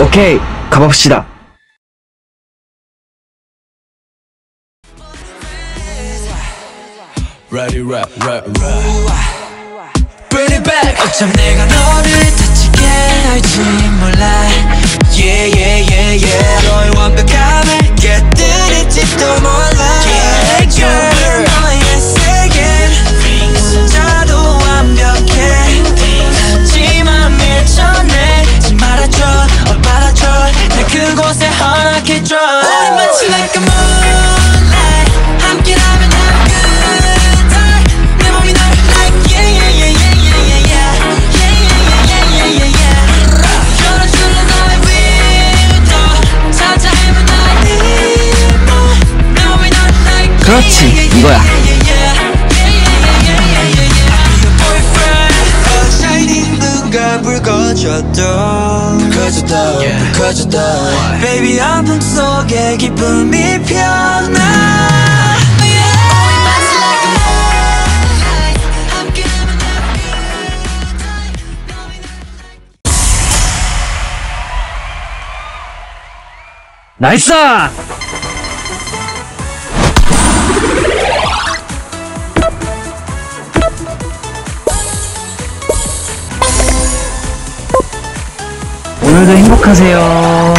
오케이, 가봅시다. Ready, rap, rap, rap. Bring it back. 어쩜 내가 너 그렇지 이거야 Because of love, yeah. because of love Why? Baby 어둠 속에 기쁨이 피어나 나이스! 오늘도 행복하세요.